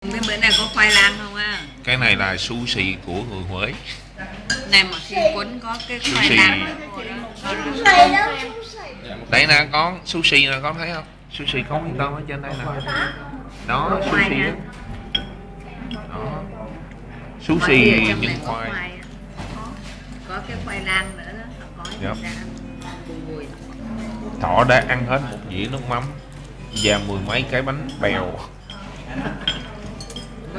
cái bữa này có khoai lang không á? Cái này là sushi của người Huế. Này mà khi quấn có cái khoai Sushi. lang đây nè con sushi nè con thấy không? Sushi có miếng tôm ở trên đây nè. Đó sushi. đó. đó. Sushi có khoai. có cái khoai lang nữa đó. Có Dạ. bùi bùi thọ đã ăn hết một dĩa nước mắm và mười mấy cái bánh bèo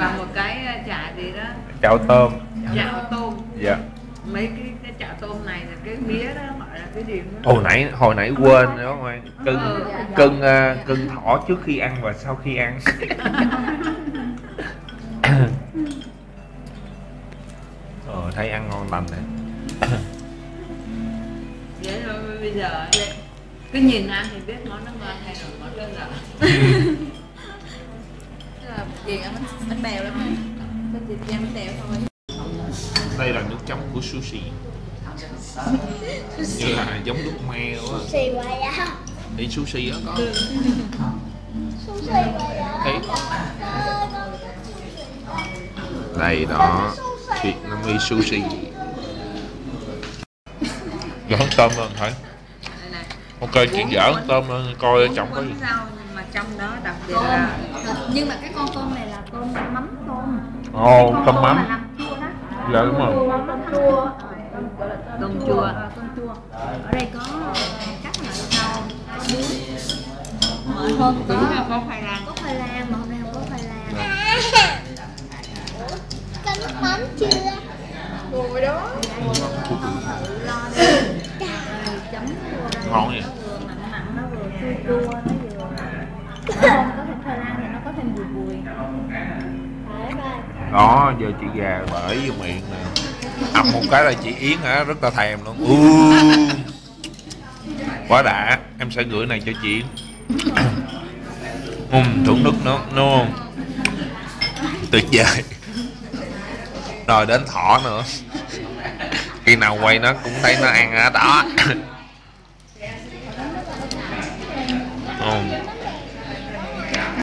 và một cái ờ, chả gì đó. Chảo tôm. Chả tôm. Dạ. Mấy cái cái chả tôm này là cái mía đó gọi là cái gì đó. Hồi nãy hồi nãy quên đó ngoan cưng Ừ. cưng à, cưng thỏ trước khi ăn và sau khi ăn. Ờ thấy ăn ngon lành này vậy thôi bây giờ cứ nhìn ăn thì biết món nó ngon hay là món nó dở Chị ăn bánh, bánh bèo lắm rồi Bên chị ăn bánh bèo thôi. Đây là nước chấm của sushi. Như là giống nước me quá Xì vậy. Á thì sushi đó có. Không xì vậy. Á thấy. Đây đó. Vietnamese sushi. Gỡ tôm lên này. ok chị gỡ tôm lên coi trong có gì mà trong đó đặc biệt là Nhưng mà cái con tôm này là tôm mắm tôm. Ồ Con tôm mắm. làm chua đó. Dạ đúng rồi. Tôm chua. Tôm chua. Tôm chua Ở đây có các loại rau Có bún Mọi hôm có là có khoai lang. có khoai lang mà hôm nay không có khoai lang. Có nước mắm chưa? Đó. Rồi đây. ngon vậy Nó vừa mặn mặn nó vừa chua chua nó vừa không có thêm khoai lang thì nó có thêm bùi bùi Phải rồi đó giờ chị gà bởi vô miệng nè. Ập một cái là chị yến hả? Rất là thèm luôn. Ừ. quá đã. Em sẽ gửi này cho chị yến. Thưởng thức nó không? Tuyệt vời. Rồi đến thỏ nữa. Khi nào quay nó cũng thấy nó ăn ở đó